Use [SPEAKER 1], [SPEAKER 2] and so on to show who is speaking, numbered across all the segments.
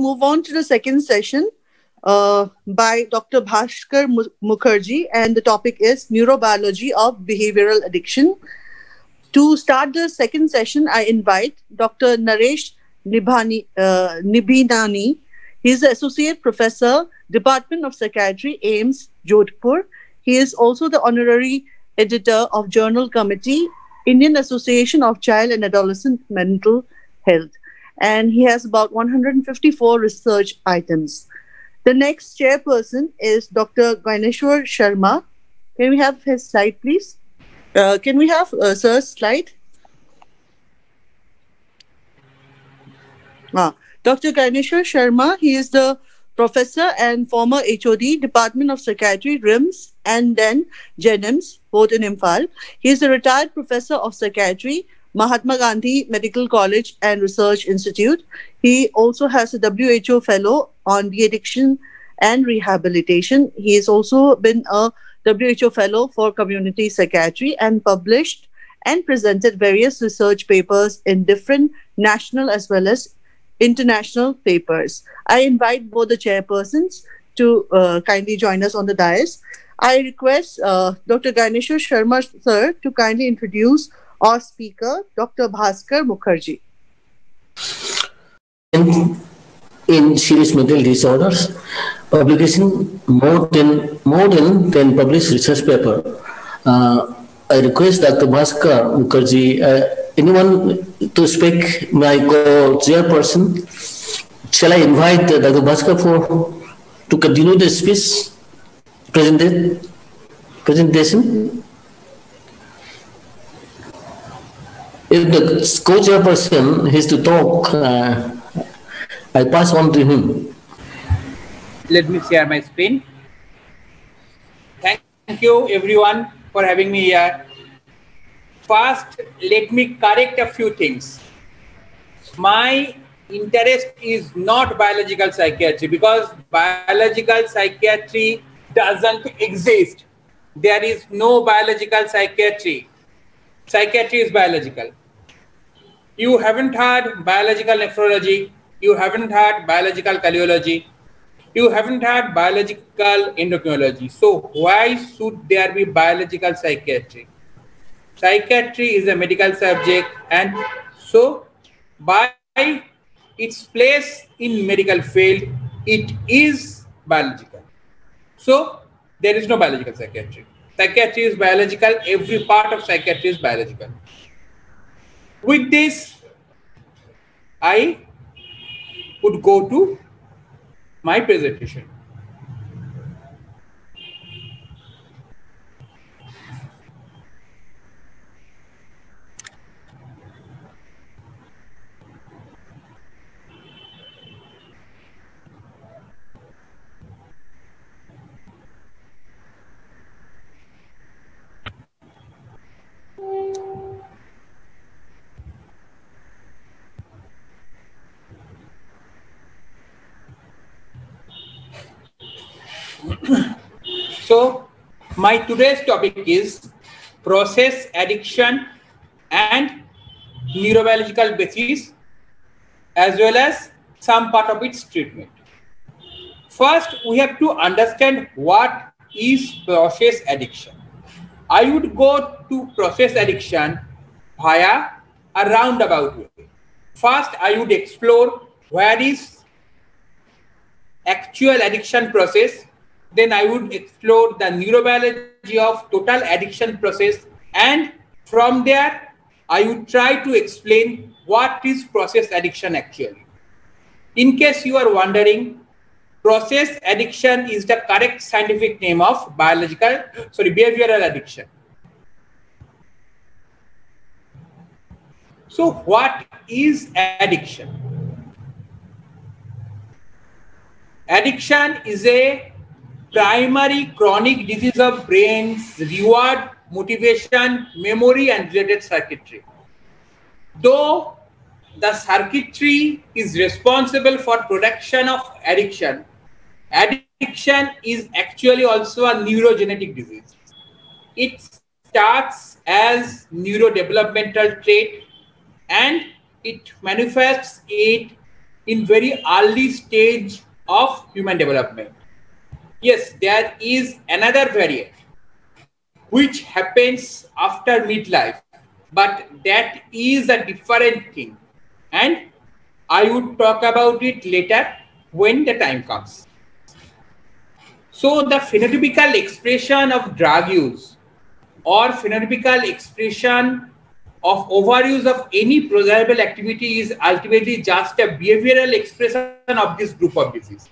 [SPEAKER 1] move on to the second session uh, by Dr. Bhaskar Mukherjee, and the topic is Neurobiology of Behavioral Addiction. To start the second session, I invite Dr. Naresh Nebhinani, uh. He's the Associate Professor, Department of Psychiatry, AIIMS, Jodhpur. He is also the Honorary Editor of Journal Committee, Indian Association of Child and Adolescent Mental Health. And he has about 154 research items. The next chairperson is Dr. Gyaneshwar Sharma. Can we have his slide, please? Uh, can we have uh, sir's slide? Ah, Dr. Gyaneshwar Sharma, he is the professor and former HOD, Department of Psychiatry, RIMS, and then JNIMS, both in Imphal. He is a retired professor of psychiatry, Mahatma Gandhi Medical College and Research Institute. He also has a WHO fellow on the addiction and rehabilitation. He has also been a WHO fellow for community psychiatry and published and presented various research papers in different national as well as international papers. I invite both the chairpersons to uh, kindly join us on the dais. I request uh, Dr. Gyaneshwar Sharma sir to kindly introduce our speaker, Dr. Bhaskar Mukherjee.
[SPEAKER 2] In, in serious mental disorders, publication more than more than 10 published research paper. Uh, I request Dr. Bhaskar Mukherjee, uh, anyone to speak, my co-chairperson. Shall I invite Dr. Bhaskar for to continue the speech presented, presentation? If the co-chairperson has to talk, uh, I pass on to him.
[SPEAKER 3] Let me share my screen. Thank you everyone for having me here. First, let me correct a few things. My interest is not biological psychiatry because biological psychiatry doesn't exist. There is no biological psychiatry. Psychiatry is biological. You haven't had biological nephrology. You haven't had biological cardiology. You haven't had biological endocrinology. So why should there be biological psychiatry? Psychiatry is a medical subject and so by its place in medical field, it is biological. So there is no biological psychiatry. Psychiatry is biological. Every part of psychiatry is biological. With this, I would go to my presentation. so my today's topic is process addiction and neurobiological basis as well as some part of its treatment. First, we have to understand what is process addiction. I would go to process addiction via a roundabout way. First, I would explore where is actual addiction process then I would explore the neurobiology of total addiction process. And from there, I would try to explain what is process addiction actually. In case you are wondering, process addiction is the correct scientific name of biological, sorry, behavioral addiction. So what is addiction? Addiction is a primary chronic disease of brains, reward, motivation, memory, and related circuitry. Though the circuitry is responsible for production of addiction, addiction is actually also a neurogenetic disease. It starts as neurodevelopmental trait and it manifests it in very early stage of human development. Yes, there is another variant which happens after midlife, but that is a different thing. And I would talk about it later when the time comes. So the phenotypical expression of drug use or phenotypical expression of overuse of any pleasurable activity is ultimately just a behavioral expression of this group of disease.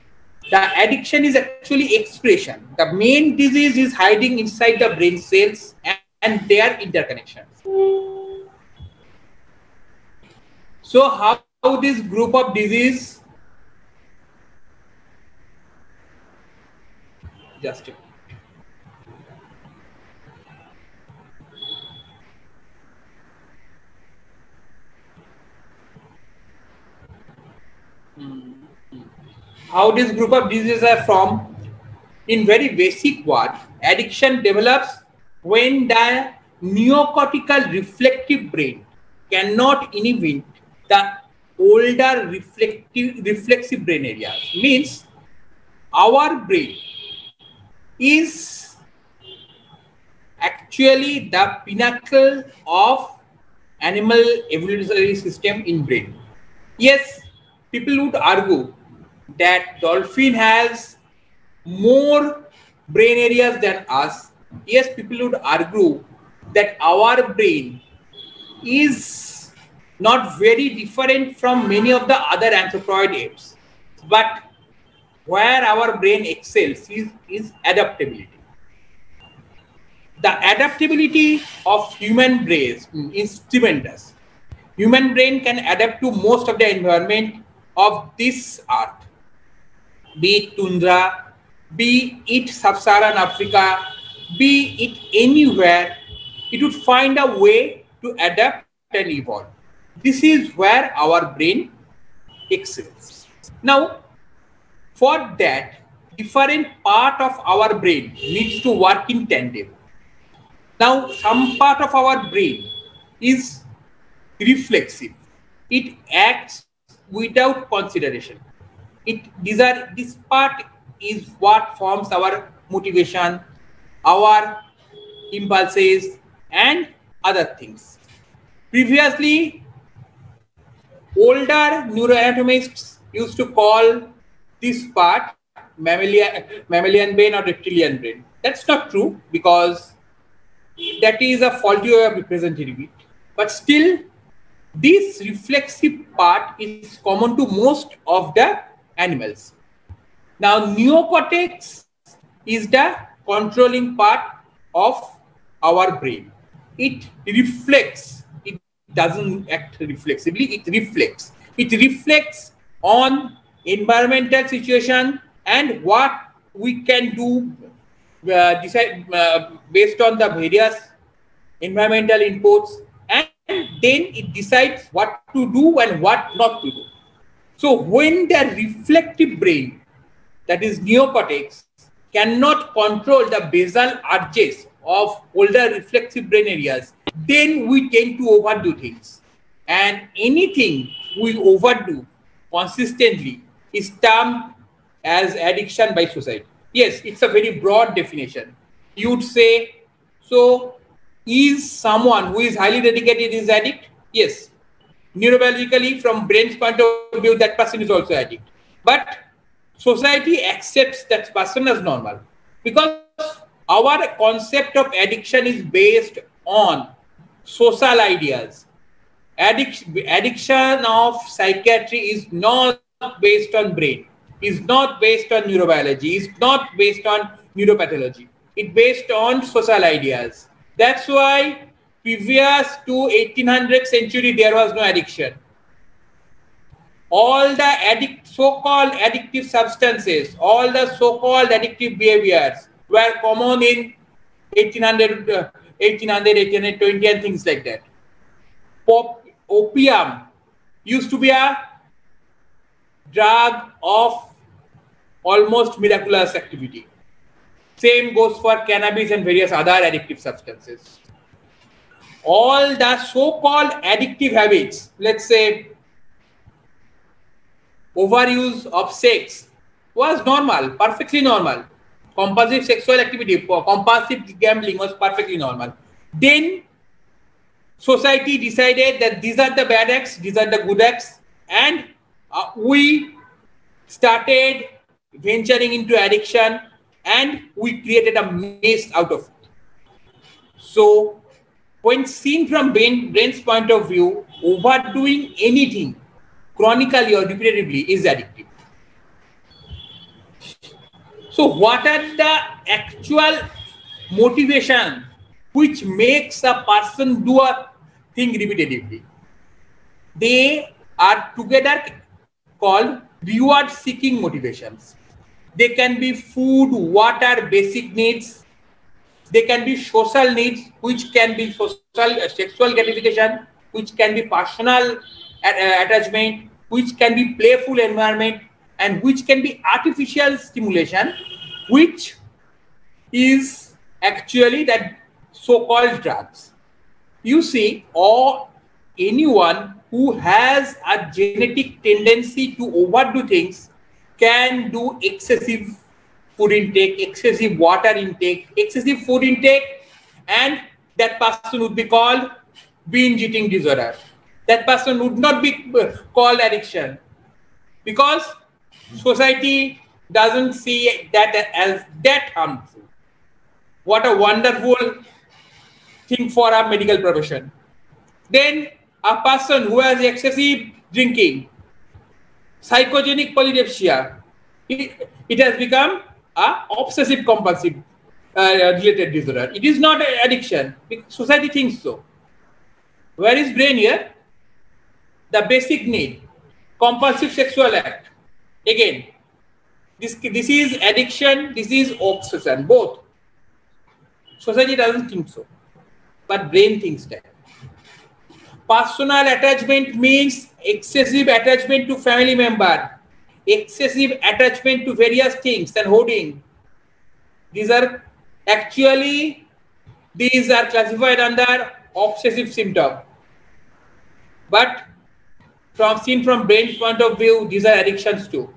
[SPEAKER 3] The addiction is actually expression. The main disease is hiding inside the brain cells and, and their interconnections. So how, how this group of disease just how this group of diseases are from? In very basic word addiction develops when the neocortical reflective brain cannot inhibit the older reflective reflexive brain areas. Means our brain is actually the pinnacle of animal evolutionary system in brain. Yes people would argue that dolphin has more brain areas than us. Yes people would argue that our brain is not very different from many of the other anthropoid apes but where our brain excels is, is adaptability. The adaptability of human brain is tremendous. Human brain can adapt to most of the environment of this earth be it tundra, be it sub-Saharan Africa, be it anywhere, it would find a way to adapt and evolve. This is where our brain excels. Now, for that, different part of our brain needs to work in tandem. Now, some part of our brain is reflexive. It acts without consideration it these are this part is what forms our motivation our impulses and other things. Previously older neuroanatomists used to call this part mammalian, mammalian brain or reptilian brain. That's not true because that is a faulty way of representing it. But still this reflexive part is common to most of the animals. Now, neocortex is the controlling part of our brain. It reflects, it doesn't act reflexively, it reflects. It reflects on environmental situation and what we can do uh, decide, uh, based on the various environmental inputs and then it decides what to do and what not to do. So when the reflective brain, that is neocortex, cannot control the basal arches of older reflexive brain areas, then we tend to overdo things. And anything we overdo consistently is termed as addiction by society. Yes, it's a very broad definition. You would say, so is someone who is highly dedicated is addict? Yes, neurobiologically, from brain's point of view, that person is also addict. But society accepts that person as normal because our concept of addiction is based on social ideas. Addiction, addiction of psychiatry is not based on brain, is not based on neurobiology, is not based on neuropathology. It's based on social ideas. That's why previous to 1800th century there was no addiction. All the addict so-called addictive substances all the so-called addictive behaviors were common in 1800 uh, 1800 1820 and things like that. Pop, opium used to be a drug of almost miraculous activity. Same goes for cannabis and various other addictive substances all the so-called addictive habits, let's say overuse of sex was normal, perfectly normal. Compulsive sexual activity, compulsive gambling was perfectly normal. Then society decided that these are the bad acts, these are the good acts, and uh, we started venturing into addiction and we created a mess out of it. So, when seen from brain, brain's point of view, overdoing anything chronically or repetitively is addictive. So, what are the actual motivation which makes a person do a thing repetitively? They are together called reward seeking motivations. They can be food, water, basic needs. They can be social needs, which can be social, uh, sexual gratification, which can be personal uh, attachment, which can be playful environment, and which can be artificial stimulation, which is actually that so-called drugs. You see, or anyone who has a genetic tendency to overdo things can do excessive food intake, excessive water intake, excessive food intake, and that person would be called binge eating disorder. That person would not be called addiction because society doesn't see that as that harmful. What a wonderful thing for our medical profession. Then a person who has excessive drinking, psychogenic polydipsia, it, it has become a obsessive compulsive uh, related disorder. It is not an addiction. Society thinks so. Where is brain here? The basic need, compulsive sexual act. Again, this, this is addiction, this is obsession, both. Society doesn't think so, but brain thinks that. Personal attachment means excessive attachment to family member, excessive attachment to various things and hoarding. These are actually, these are classified under obsessive symptom. But from seen from brain's point of view, these are addictions too.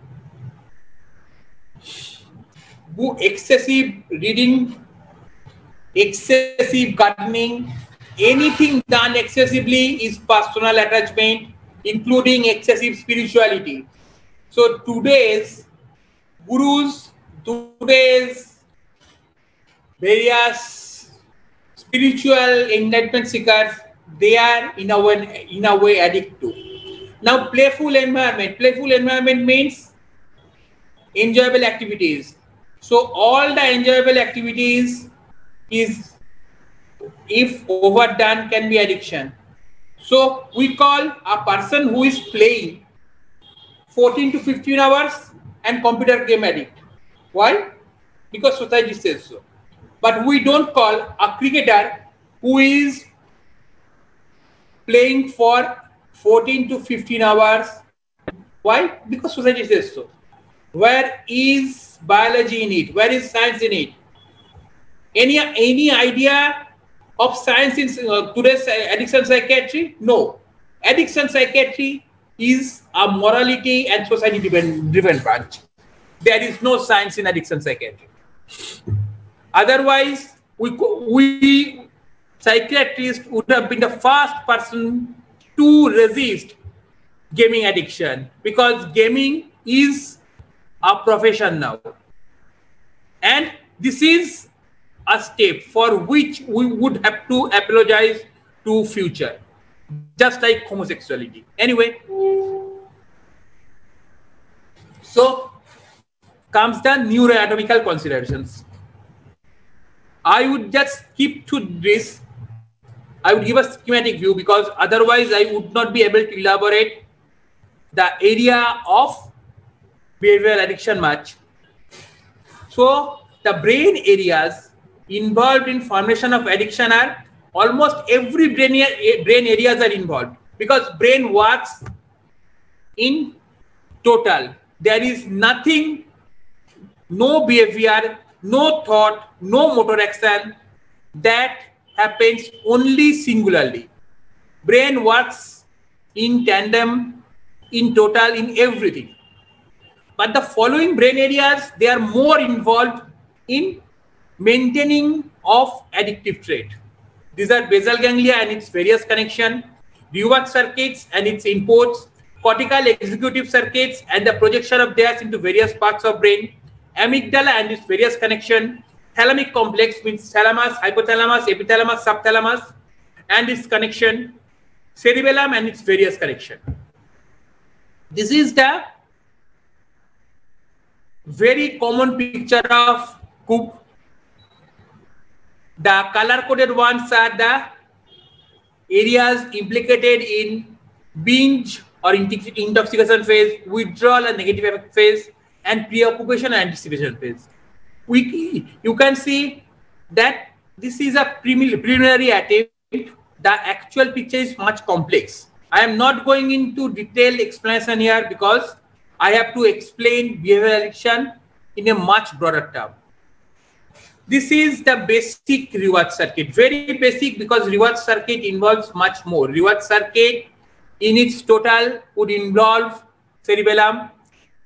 [SPEAKER 3] Excessive reading, excessive gardening, anything done excessively is personal attachment, including excessive spirituality. So today's gurus, today's various spiritual enlightenment seekers, they are in a way, in a way addicted to. Now, playful environment. Playful environment means enjoyable activities. So all the enjoyable activities is if overdone can be addiction. So we call a person who is playing 14 to 15 hours and computer game addict. Why? Because society says so. But we don't call a cricketer who is playing for 14 to 15 hours. Why? Because society says so. Where is biology in it? Where is science in it? Any any idea of science in uh, today's addiction psychiatry? No. Addiction psychiatry is a morality and society driven, driven branch. There is no science in addiction psychiatry. Otherwise, we, we psychiatrists would have been the first person to resist gaming addiction because gaming is a profession now. And this is a step for which we would have to apologize to future just like homosexuality. Anyway. So comes the neuroanatomical considerations. I would just skip to this. I would give a schematic view because otherwise i would not be able to elaborate the area of behavioral addiction much. So the brain areas involved in formation of addiction are almost every brain, brain areas are involved. Because brain works in total. There is nothing no behavior no thought no motor action that happens only singularly. Brain works in tandem in total in everything. But the following brain areas, they are more involved in maintaining of addictive trait. These are basal ganglia and its various connection, Reward circuits and its inputs, cortical executive circuits and the projection of theirs into various parts of brain, amygdala and its various connection, thalamic complex with thalamus, hypothalamus, epithalamus, subthalamus and its connection, cerebellum and its various connection. This is the very common picture of Koob. The color coded ones are the areas implicated in binge or intoxication phase, withdrawal and negative affect phase, and preoccupation and anticipation phase. We, you can see that this is a preliminary attempt. The actual picture is much complex. I am not going into detailed explanation here because I have to explain behavioral addiction in a much broader term. This is the basic reward circuit. Very basic because reward circuit involves much more. Reward circuit in its total would involve cerebellum,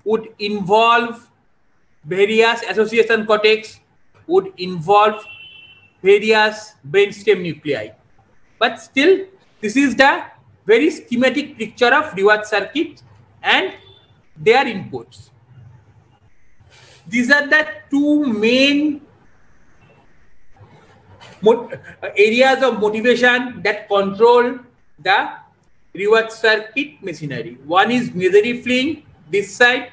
[SPEAKER 3] would involve various association cortex, would involve various brainstem nuclei. But still, this is the very schematic picture of reward circuit and their inputs. These are the two main areas of motivation that control the reward circuit machinery. One is misery fleeing, this side,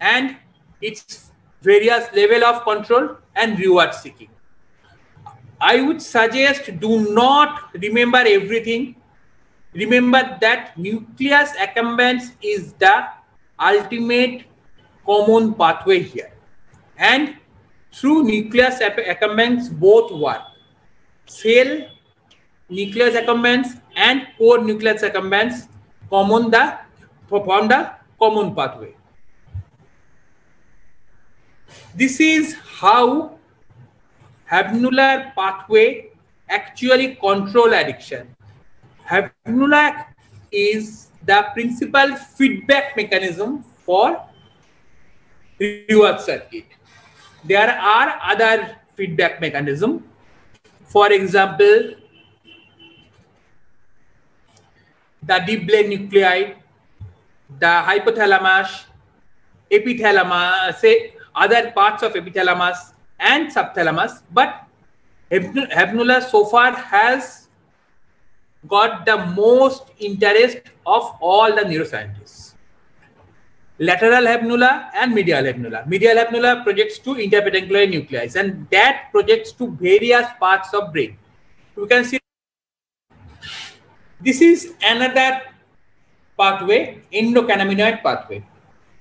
[SPEAKER 3] and its various level of control and reward seeking. I would suggest do not remember everything. Remember that nucleus accumbens is the ultimate common pathway here. And through nucleus accumbens both work. Shell nucleus accumbens and core nucleus accumbens common the perform the common pathway. This is how Habenular pathway actually control addiction. Habenular is the principal feedback mechanism for reward circuit there are other feedback mechanism. For example, the deep brain nuclei, the hypothalamus, epithalamus, say other parts of epithalamus and subthalamus. But Habenular so far has got the most interest of all the neuroscientists lateral habenula and medial habenula. Medial habenula projects to interpeduncularis nuclei and that projects to various parts of brain. You can see this is another pathway, endocannabinoid pathway.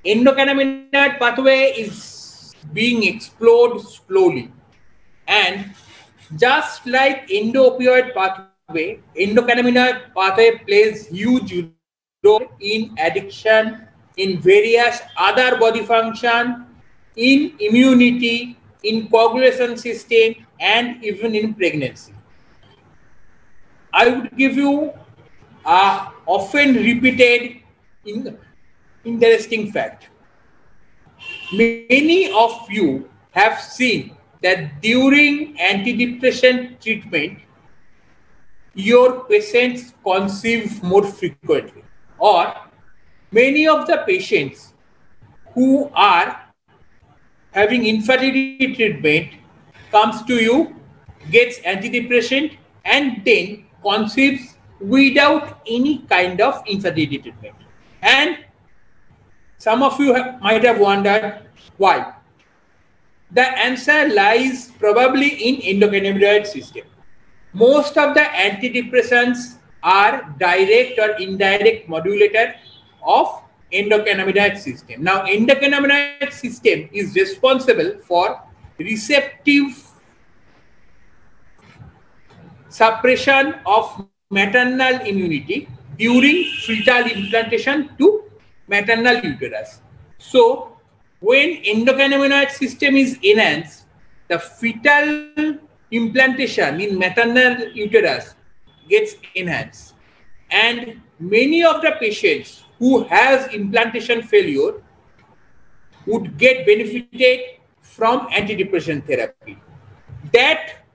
[SPEAKER 3] Endocannabinoid pathway is being explored slowly and just like endo-opioid pathway, endocannabinoid pathway plays huge role in addiction in various other body function, in immunity, in coagulation system, and even in pregnancy. I would give you a often repeated in, interesting fact. Many of you have seen that during antidepressant treatment, your patients conceive more frequently or many of the patients who are having infertility treatment comes to you gets antidepressant and then conceives without any kind of infertility treatment. And some of you have, might have wondered why. The answer lies probably in endocannabinoid system. Most of the antidepressants are direct or indirect modulator of endocannabinoid system. Now, endocannabinoid system is responsible for receptive suppression of maternal immunity during fetal implantation to maternal uterus. So, when endocannabinoid system is enhanced, the fetal implantation in maternal uterus gets enhanced. And many of the patients who has implantation failure would get benefited from antidepressant therapy. That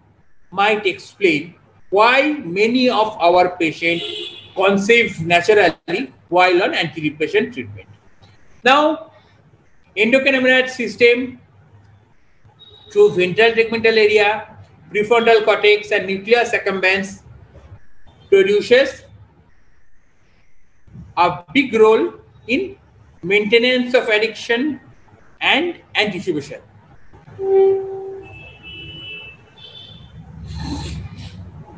[SPEAKER 3] might explain why many of our patients conceive naturally while on antidepressant treatment. Now, endocannabinoid system through ventral tegmental area, prefrontal cortex and nucleus accumbens produces a big role in maintenance of addiction and anticipation.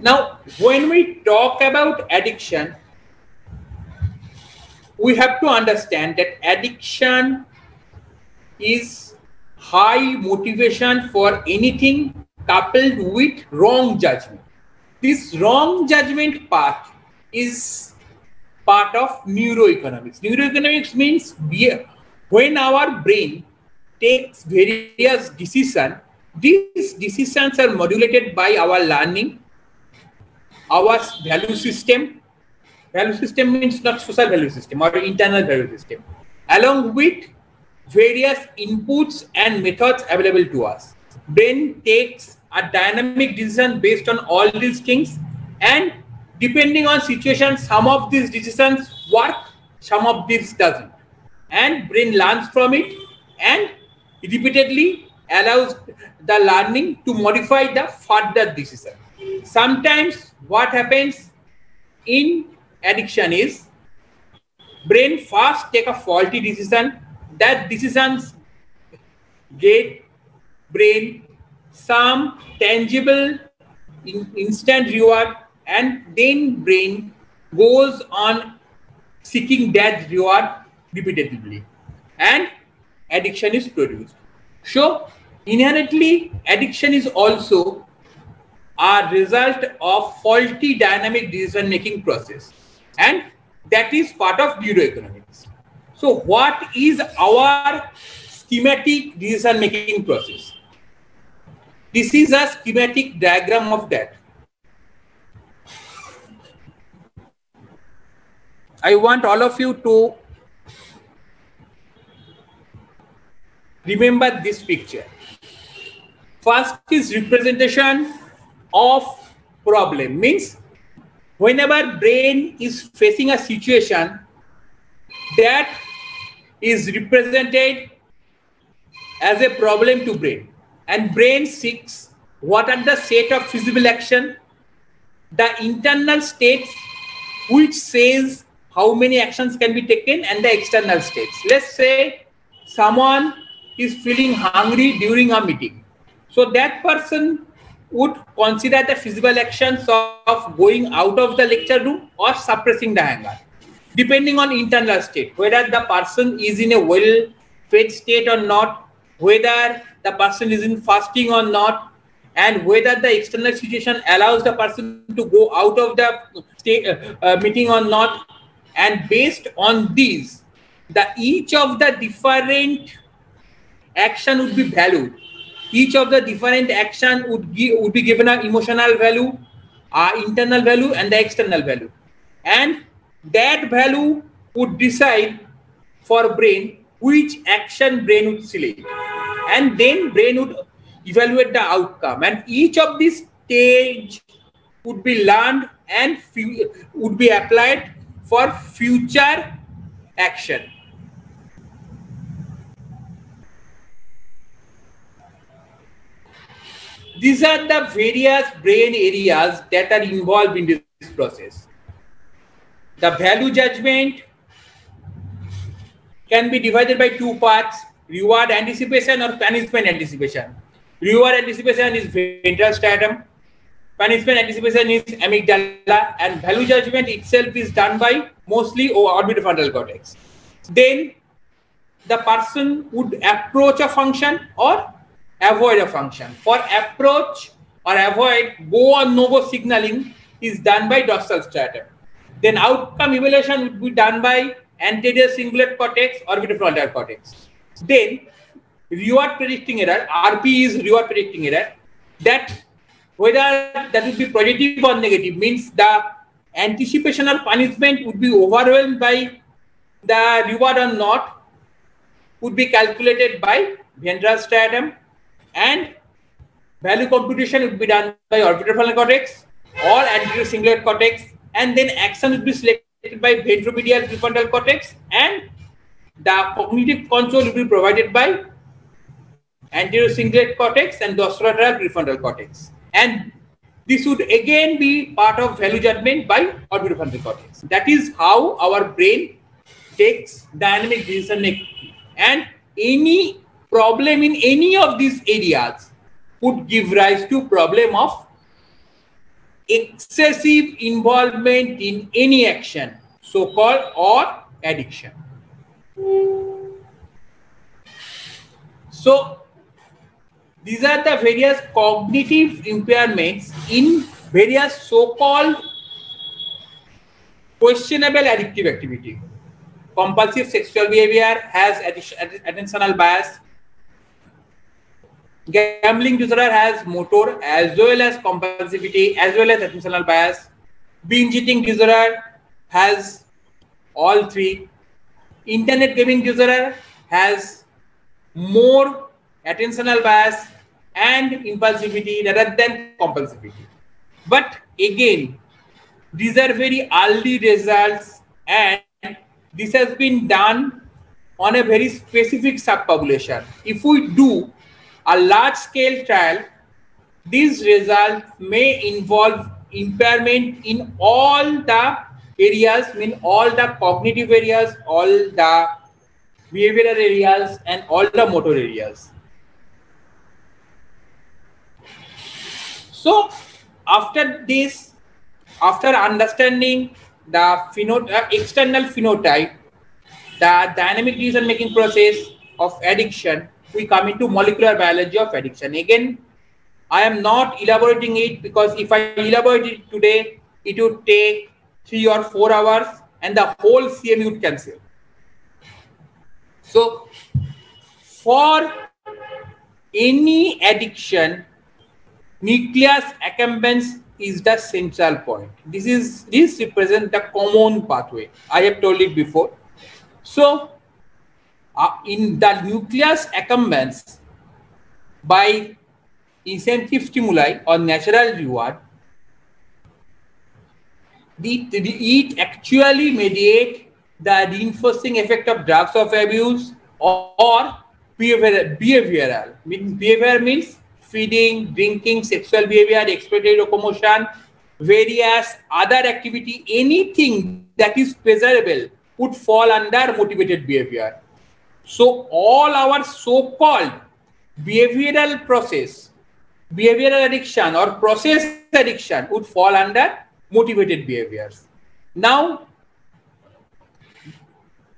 [SPEAKER 3] Now, when we talk about addiction, we have to understand that addiction is high motivation for anything coupled with wrong judgment. This wrong judgment part is part of neuroeconomics. Neuroeconomics means when our brain takes various decisions, these decisions are modulated by our learning, our value system. Value system means not social value system or internal value system, along with various inputs and methods available to us. Brain takes a dynamic decision based on all these things and depending on situation some of these decisions work some of these doesn't. And brain learns from it and repeatedly allows the learning to modify the further decision. Sometimes what happens in addiction is brain first take a faulty decision that decisions get brain some tangible in, instant reward and then brain goes on seeking that reward repeatedly. And addiction is produced. So inherently addiction is also a result of faulty dynamic decision making process. And that is part of neuroeconomics. So what is our schematic decision making process? This is a schematic diagram of that. I want all of you to remember this picture. First is representation of problem means whenever brain is facing a situation that is represented as a problem to brain and brain seeks what are the set of feasible action the internal states which says how many actions can be taken and the external states. Let's say someone is feeling hungry during a meeting. So that person would consider the feasible actions of going out of the lecture room or suppressing the hunger depending on internal state whether the person is in a well fed state or not whether the person is in fasting or not and whether the external situation allows the person to go out of the state, uh, uh, meeting or not and based on these the each of the different action would be valued. Each of the different action would give would be given an emotional value uh, internal value and the external value. And that value would decide for brain which action brain would select. And then brain would evaluate the outcome. And each of these stage would be learned and would be applied for future action. These are the various brain areas that are involved in this process. The value judgment can be divided by two parts reward anticipation or punishment anticipation. Reward anticipation is ventral striatum, punishment anticipation is amygdala, and value judgment itself is done by mostly orbitofrontal cortex. Then the person would approach a function or avoid a function. For approach or avoid, go or no go signaling is done by dorsal striatum. Then outcome evaluation would be done by anterior cingulate cortex or orbitofrontal cortex. Then reward predicting error, RP is reward predicting error, that whether that would be positive or negative means the anticipation or punishment would be overwhelmed by the reward or not would be calculated by Venn diagram and value computation would be done by orbitofrontal cortex or anterior cingulate cortex and then action would be selected by ventromedial prefrontal cortex and the cognitive control will be provided by anterior cingulate cortex and dorsolateral prefrontal cortex. And this would again be part of value judgment by orbitofrontal cortex. That is how our brain takes dynamic decision making. And any problem in any of these areas would give rise to problem of excessive involvement in any action, so-called or addiction. So these are the various cognitive impairments in various so-called questionable addictive activity. Compulsive sexual behavior has attentional bias. Gambling disorder has motor as well as compulsivity as well as attentional bias. Binge eating disorder has all three. Internet gaming disorder has more attentional bias and impulsivity rather than compulsivity. But again, these are very early results and this has been done on a very specific subpopulation. If we do a large scale trial, these results may involve impairment in all the areas, mean all the cognitive areas, all the behavioral areas, and all the motor areas. So after this, after understanding the phenotype, uh, external phenotype, the dynamic decision making process of addiction, we come into molecular biology of addiction. Again, I am not elaborating it because if I elaborate it today, it would take three or four hours and the whole CME would cancel. So for any addiction, nucleus accumbens is the central point. This is this represents the common pathway. I have told it before. So, uh, in the nucleus accumbens, by incentive stimuli or natural reward, the, it actually mediate the reinforcing effect of drugs of abuse or, or behavioral, behavioral. Behavior means feeding, drinking, sexual behavior, exploitative locomotion, various other activity, anything that is pleasurable would fall under motivated behavior. So all our so-called behavioral process, behavioral addiction or process addiction would fall under motivated behaviors. Now,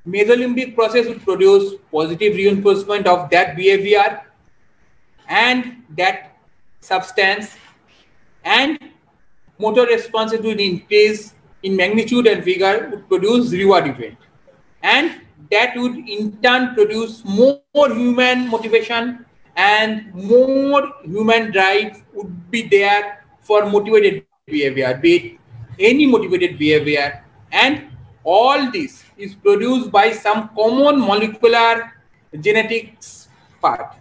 [SPEAKER 3] mesolimbic process would produce positive reinforcement of that behavior and that substance and motor responses would increase in magnitude and vigor would produce reward event. And that would in turn produce more human motivation and more human drive would be there for motivated behavior be it any motivated behavior. And all this is produced by some common molecular genetics part.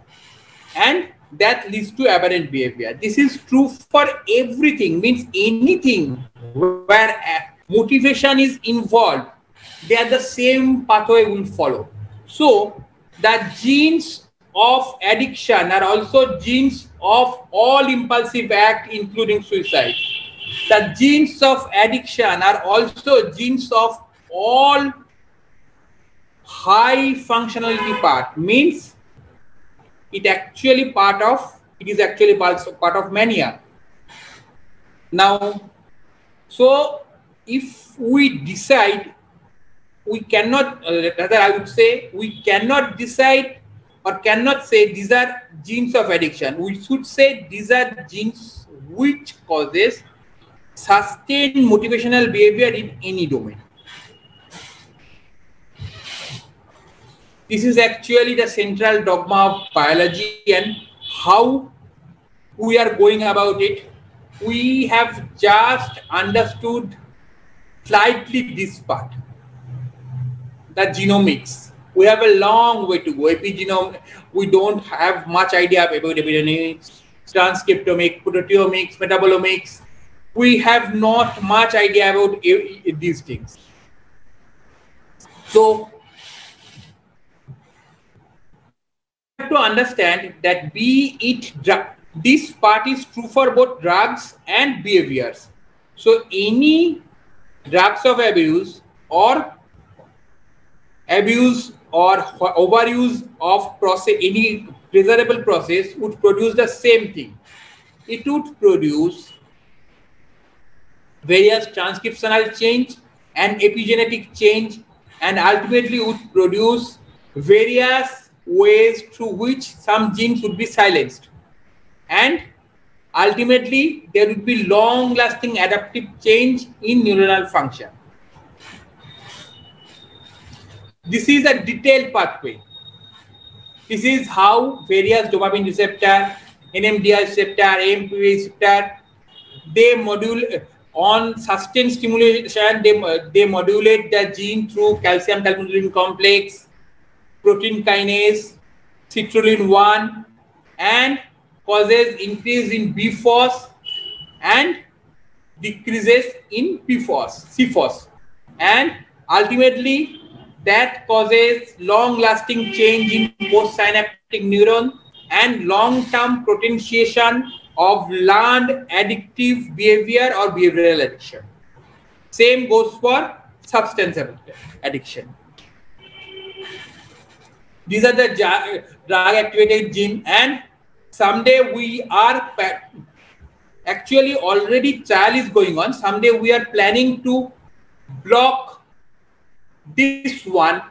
[SPEAKER 3] And that leads to aberrant behavior. This is true for everything, means anything where motivation is involved, they are the same pathway will follow. So the genes of addiction are also genes of all impulsive act, including suicide. The genes of addiction are also genes of all high functionality part, means it actually part of it is actually part, of mania. Now so if we decide we cannot uh, rather i would say we cannot decide or cannot say these are genes of addiction. We should say these are genes which causes sustained motivational behavior in any domain This is actually the central dogma of biology and how we are going about it. We have just understood slightly this part, the genomics. We have a long way to go. Epigenome, we don't have much idea about epigenetics, transcriptomics, proteomics, metabolomics. We have not much idea about these things. So to understand that be it drug, this part is true for both drugs and behaviors. So any drugs of abuse or abuse or overuse of process any pleasurable process would produce the same thing. It would produce various transcriptional change and epigenetic change and ultimately would produce various ways through which some genes would be silenced. And ultimately, there would be long lasting adaptive change in neuronal function. This is a detailed pathway. This is how various dopamine receptor, NMDA receptor, AMP receptor, they modulate uh, on sustained stimulation, they, uh, they modulate the gene through calcium calmodulin complex, protein kinase, citrulline 1, and causes increase in BFOS and decreases in PFOS, CFOS. And ultimately, that causes long-lasting change in postsynaptic neuron and long-term potentiation of learned addictive behavior or behavioral addiction. Same goes for substance addiction. These are the drug activated gene and someday we are actually already trial is going on. Someday we are planning to block this one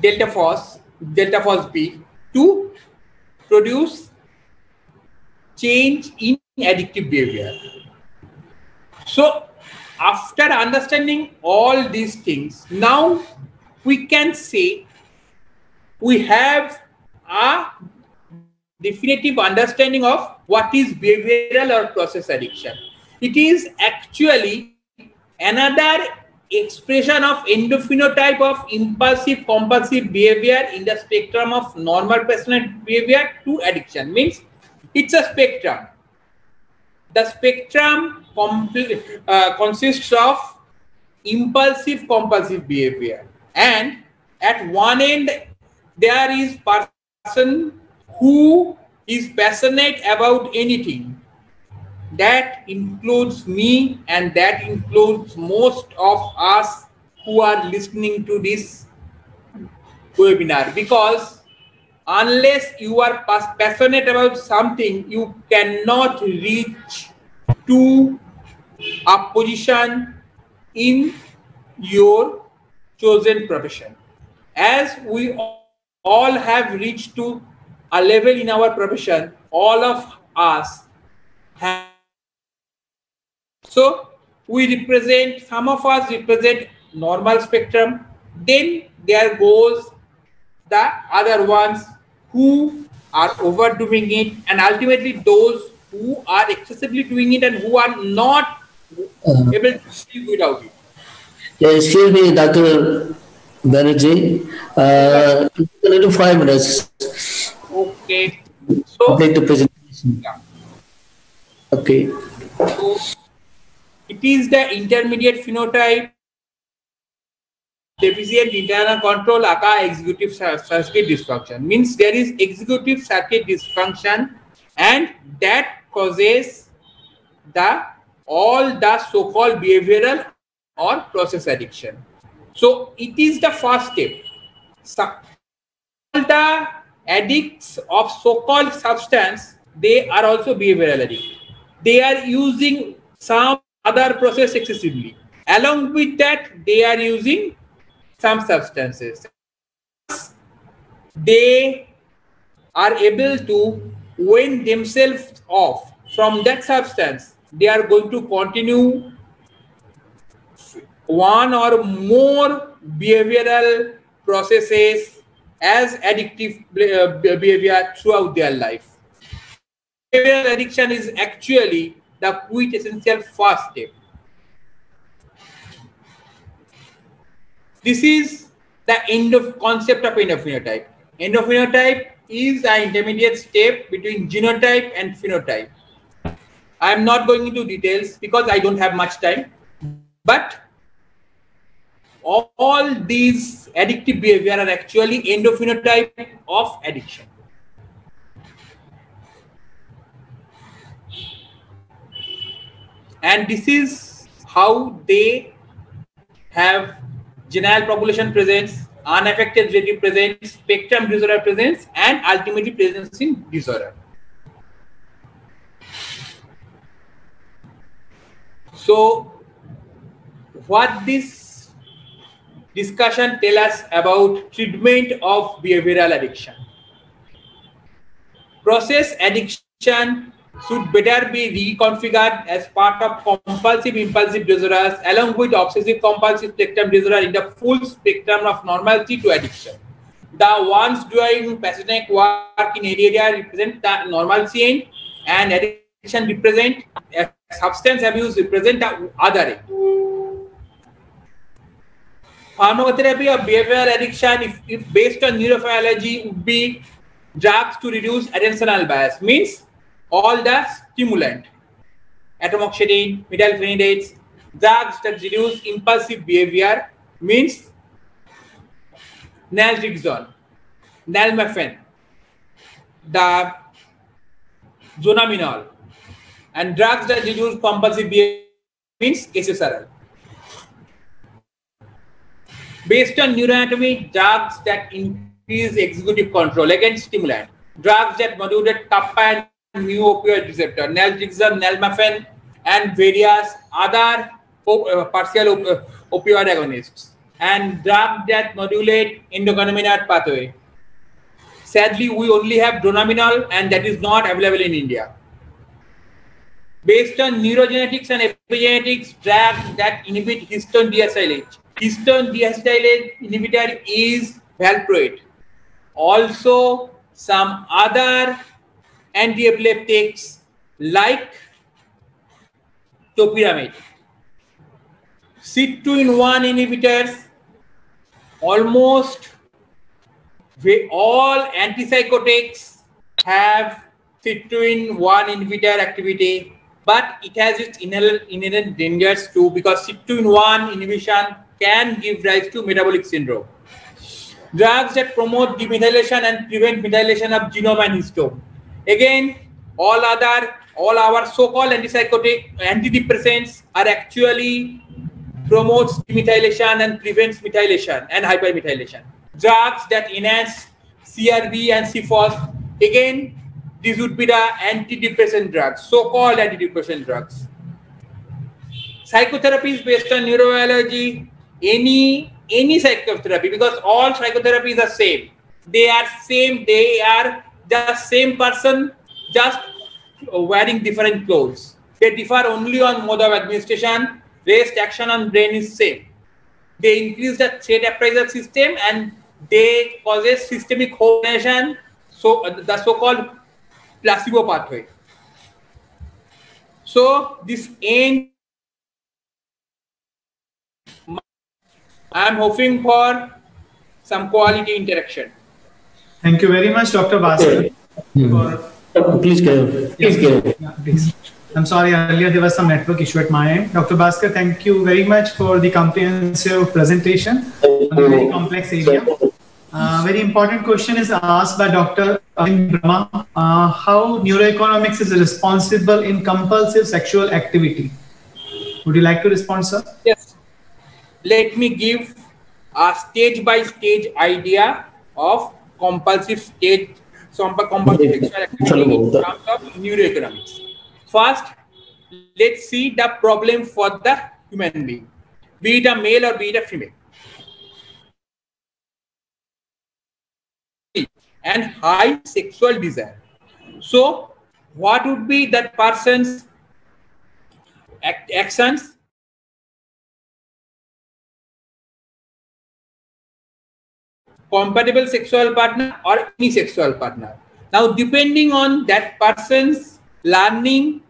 [SPEAKER 3] delta Fos delta FosB to produce change in addictive behavior. So after understanding all these things, now we can say we have a definitive understanding of what is behavioral or process addiction. It is actually another expression of endophenotype of impulsive compulsive behavior in the spectrum of normal personal behavior to addiction means it's a spectrum. The spectrum uh, consists of impulsive compulsive behavior and at one end there is person who is passionate about anything that includes me and that includes most of us who are listening to this webinar because unless you are passionate about something, you cannot reach to a position in your chosen profession. As we all have reached to a level in our profession, all of us have. So we represent, some of us represent normal spectrum. Then there goes the other ones who are overdoing it and ultimately those who are excessively doing it and who are not uh, able to live without it.
[SPEAKER 2] Yeah, excuse me, Dr. Banerjee. Uh, little five minutes.
[SPEAKER 3] Okay. So,
[SPEAKER 2] complete the presentation.
[SPEAKER 3] Yeah.
[SPEAKER 2] Okay.
[SPEAKER 3] So, it is the intermediate phenotype deficient internal control aka executive circuit dysfunction means there is executive circuit dysfunction and that causes the all the so-called behavioral or process addiction so it is the first step so, all the addicts of so-called substance they are also behavioral addict they are using some other process excessively along with that they are using some substances. They are able to wane themselves off from that substance. They are going to continue one or more behavioral processes as addictive uh, behavior throughout their life. Behavioral addiction is actually the quintessential first step. This is the end of concept of endophenotype. Endophenotype is an intermediate step between genotype and phenotype. I am not going into details because I don't have much time, but all these addictive behavior are actually endophenotype of addiction. And this is how they have general population presence, unaffected relative presence, spectrum disorder presence, and ultimately presence in disorder. So, what this discussion tell us about treatment of behavioral addiction? Process addiction should better be reconfigured as part of compulsive impulsive disorders along with obsessive compulsive spectrum disorder in the full spectrum of normalcy to addiction. The ones doing pathogenic work in any area represent the normalcy end and addiction represent substance abuse represent the other end. Pharmacotherapy of behavioral addiction, if, if based on neurophysiology, would be drugs to reduce attentional bias. Means all the stimulant, atomoxetine, methylphenidates, drugs that reduce impulsive behavior means naltrexone, nalmefene, the zonaminerol, and drugs that reduce compulsive behavior means SSRI. Based on neuroanatomy, drugs that increase executive control against stimulant, drugs that modulate kappa and mu opioid receptor, naltrexone, nalmefene, and various other uh, partial op uh, opioid agonists, and drugs that modulate endocannabinoid pathway. Sadly, we only have dronabinol, and that is not available in India. Based on neurogenetics and epigenetics, drugs that inhibit histone deacetylase. Histone deacetylase inhibitor is valproate. Also, some other anti-epileptics like topiramate. CYP2 inhibitors, almost all antipsychotics have CYP2 inhibitor activity, but it has its inherent, dangers too because CYP2 inhibition can give rise to metabolic syndrome. Drugs that promote demethylation and prevent methylation of genome and histone Again, all other, all our so-called antipsychotic antidepressants are actually promotes demethylation and prevents methylation and hypermethylation. Drugs that enhance CREB and CFOS, again, these would be the antidepressant drugs, so-called antidepressant drugs. Psychotherapy is based on neurobiology, any any psychotherapy, because all psychotherapies are same. They are same, they are the same person just wearing different clothes. They differ only on mode of administration. Rest action on brain is same. They increase the threat appraisal system and they causes systemic hallucination. So uh, the so-called placebo pathway. So this end, I am hoping for some quality interaction.
[SPEAKER 4] Thank you very much, Dr. Bhaskar.
[SPEAKER 2] Mm. Please go. Please go.
[SPEAKER 4] Yeah, please. I'm sorry, earlier there was some network issue at my end. Dr. Bhaskar, thank you very much for the comprehensive presentation on a very complex area. Uh, very important question is asked by Dr. Brahma. Uh, how neuroeconomics is responsible in compulsive sexual activity? Would you like to respond, sir?
[SPEAKER 3] Yes. Let me give a stage by stage idea of compulsive state, compulsive sexual activity in terms of neuroeconomics. First, let's see the problem for the human being, be it a male or be it a female. And high sexual desire. So, what would be that person's actions compatible sexual partner or any sexual partner. Now, depending on that person's learning,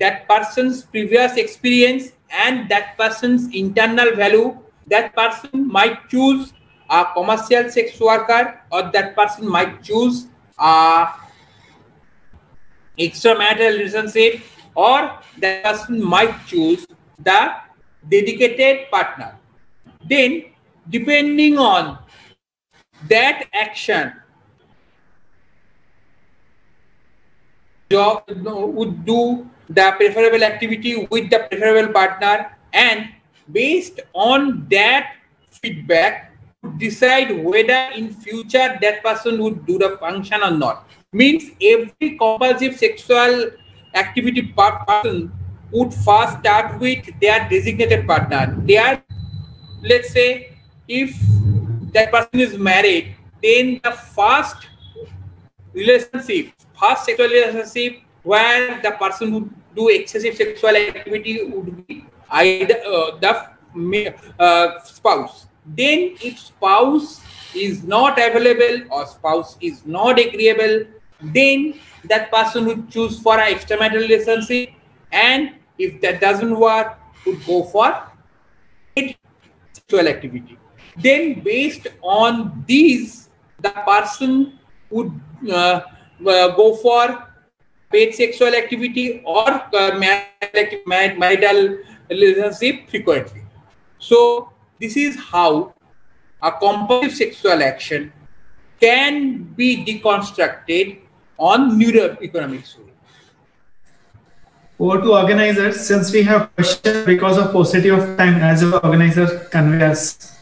[SPEAKER 3] that person's previous experience, and that person's internal value, that person might choose a commercial sex worker or that person might choose a extramarital relationship or that person might choose the dedicated partner. Then depending on that action job would do the preferable activity with the preferable partner and based on that feedback decide whether in future that person would do the function or not. Means every compulsive sexual activity person would first start with their designated partner. Their let's say if that person is married then the first relationship first sexual relationship where the person would do excessive sexual activity would be either uh, the uh, spouse. Then if spouse is not available or spouse is not agreeable, then that person would choose for an extramarital relationship and if that doesn't work, would go for sexual activity. Then based on these, the person would uh, uh, go for paid sexual activity or uh, marital relationship frequently. So this is how a compulsive sexual action can be deconstructed on neuroeconomics.
[SPEAKER 4] Over to organizers, since we have questions because of paucity of time as our organizer conveys